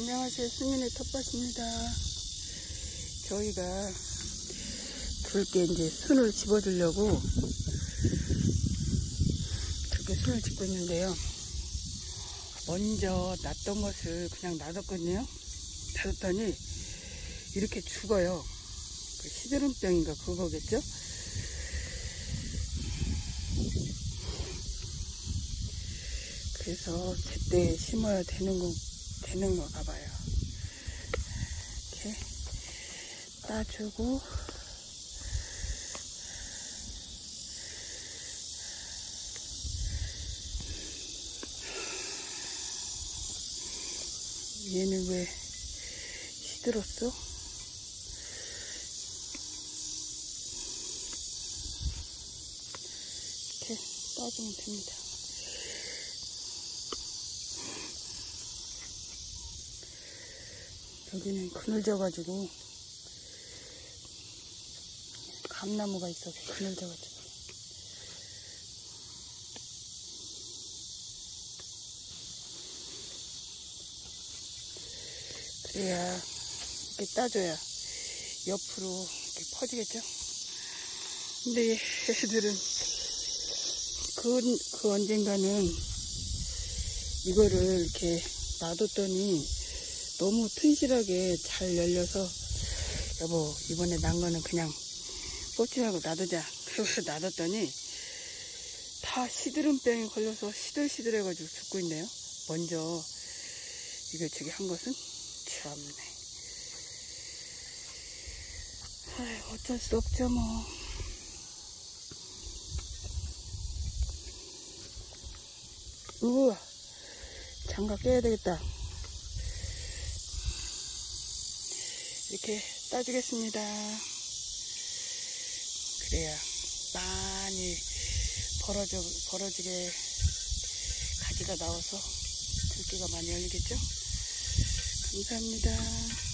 안녕하세요. 승윤의 텃밭입니다. 저희가 들게 이제 순을 집어 주려고 그렇게 순을 집고 있는데요. 먼저 놨던 것을 그냥 놔뒀거든요. 놔뒀더니 이렇게 죽어요. 그 시드름병인가 그거겠죠? 그래서 제때 심어야 되는 거, 되는 거가 봐요. 이렇게 따주고, 얘는 왜 시들었어? 이렇게 따주면 됩니다. 여기는 그늘져가지고 감나무가 있어서 그늘져가지고. 그래야 이렇게 따줘야 옆으로 이렇게 퍼지겠죠? 근데 얘들은 그, 그 언젠가는 이거를 이렇게 놔뒀더니 너무 튼실하게 잘 열려서 여보 이번에 난 거는 그냥 말고 놔두자. 그래서 놔뒀더니 다 시드름병에 걸려서 시들시들해가지고 죽고 있네요. 먼저 이거 저기 한 것은 참네. 아이 어쩔 수 없죠 뭐. 우와 장갑 껴야 되겠다 이렇게 따주겠습니다. 그래야 많이 벌어져, 벌어지게 가지가 나와서 들기가 많이 열리겠죠? 감사합니다.